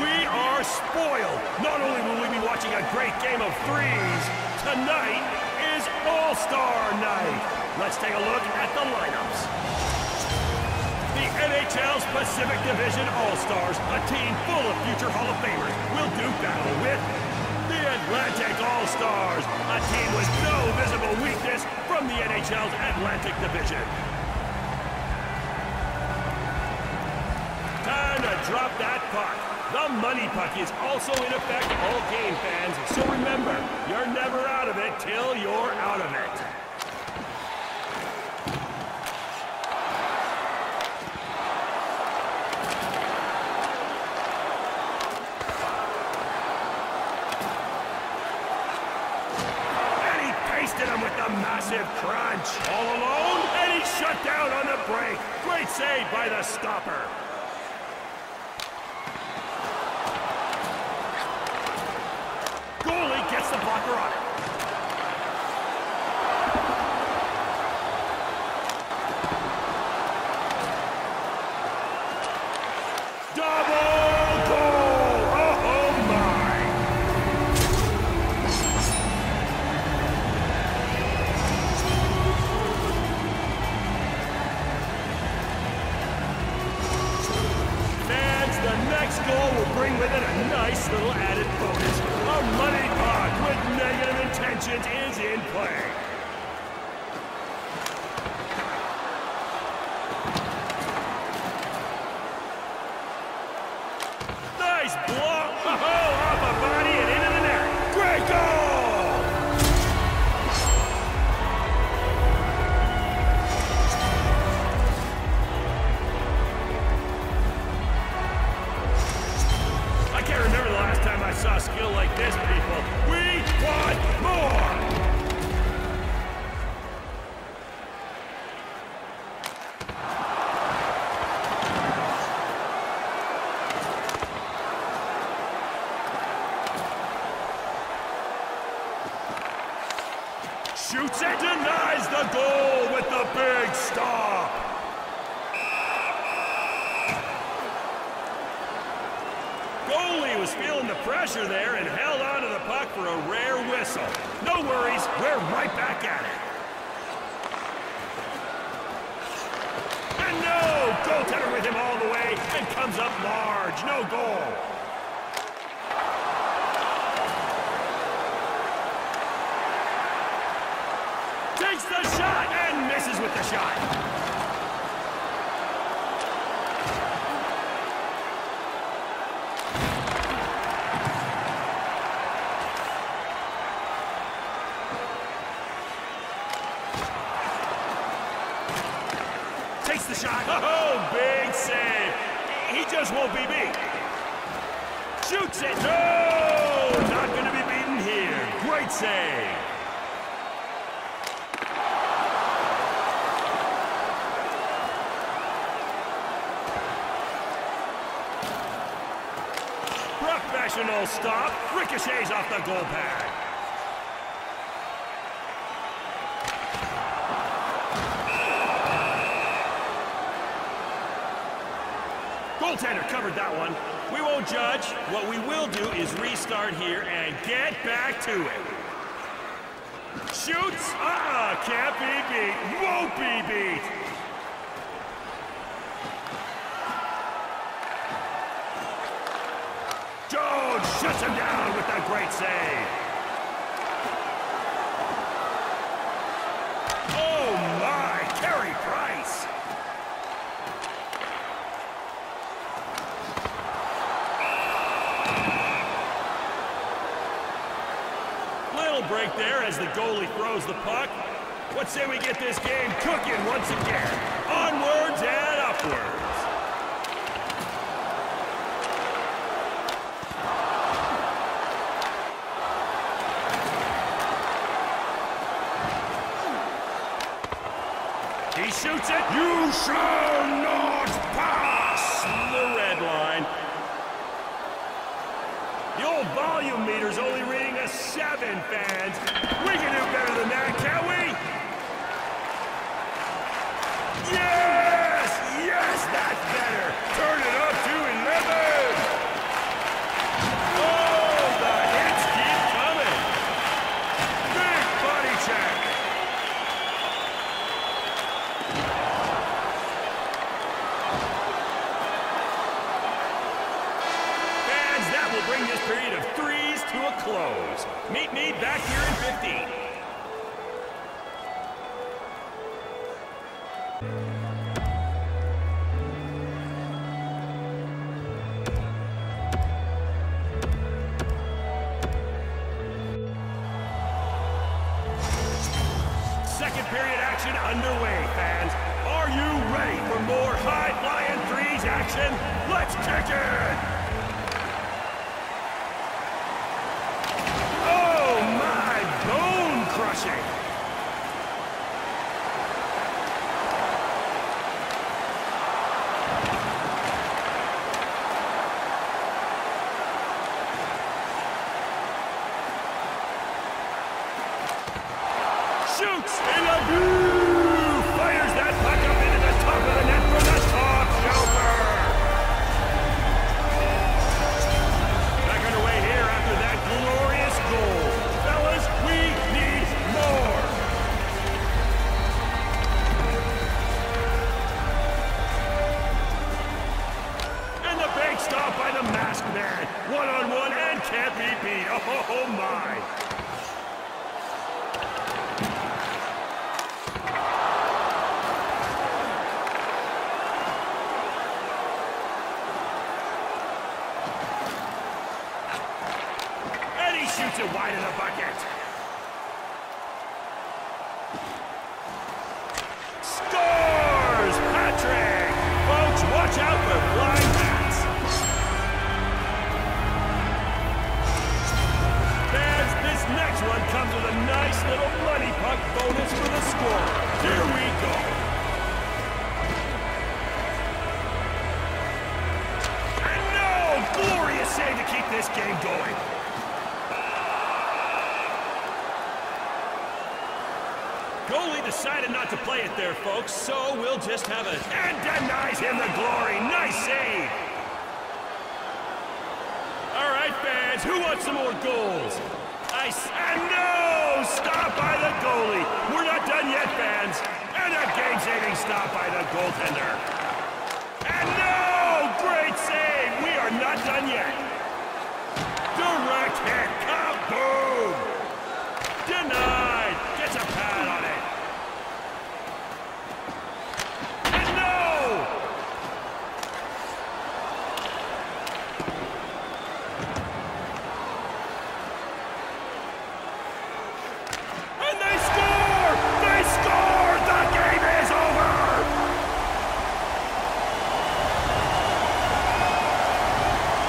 we are spoiled. Not only will we be watching a great game of threes, tonight is All-Star Night. Let's take a look at the lineups. The NHL's Pacific Division All-Stars, a team full of future Hall of Famers, will do battle with the Atlantic All-Stars, a team with no visible weakness from the NHL's Atlantic Division. Time to drop that puck. The money puck is also in effect all game fans, so remember, you're never out of it till you're out of it. Massive crunch. All alone, and he shut down on the break. Great save by the stopper. Goalie gets the blocker on it. Double oh goal! Oh in play. Feeling the pressure there and held onto the puck for a rare whistle. No worries, we're right back at it. And no! Goaltender with him all the way and comes up large. No goal. Takes the shot and misses with the shot. Shot. Oh, big save. He just won't be beat. Shoots it. No! Not going to be beaten here. Great save. Professional stop. Ricochets off the goal pad. Goaltender covered that one. We won't judge. What we will do is restart here and get back to it. Shoots. Uh-uh. Can't be beat. Won't be beat. Jones shuts him down with that great save. Oh my, Carey Price. Little break there as the goalie throws the puck. What say we get this game cooking once again? Onwards and upwards. He shoots it. You shall not pass the red line. The old volume meter's only reading a seven, fans. We can do better than that, can't we? Yes! Yes, that's better. Turn it up to 11. A close. Meet me back here in 15. Second period action underway, fans. Are you ready for more high-flying threes action? Let's kick it! Bone! Shoots in the blue! Big by the masked man. One-on-one and can't be beat. Oh, my! And he shoots it wide of the bucket. This game going. Goalie decided not to play it there, folks, so we'll just have a... And denies him the glory. Nice save. All right, fans, who wants some more goals? I s- And no! Stop by the goalie. We're not done yet, fans. And a game-saving stop by the goaltender. And no! Great save. We are not done yet. Direct hit. Kaboom! Denied. Gets a pad on it. And no! And they score! They score! The game is over!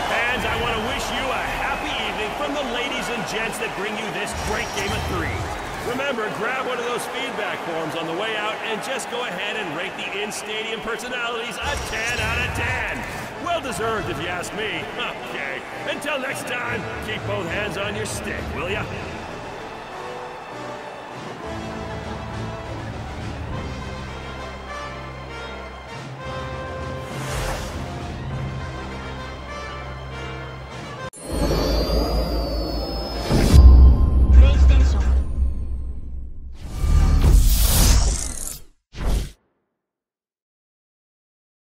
Fans, I want to wish you a happy evening from the ladies and gents that bring you this great game of three. Remember, grab one of those feedback forms on the way out and just go ahead and rate the in-stadium personalities a 10 out of 10. Well deserved, if you ask me. Okay. Until next time, keep both hands on your stick, will ya?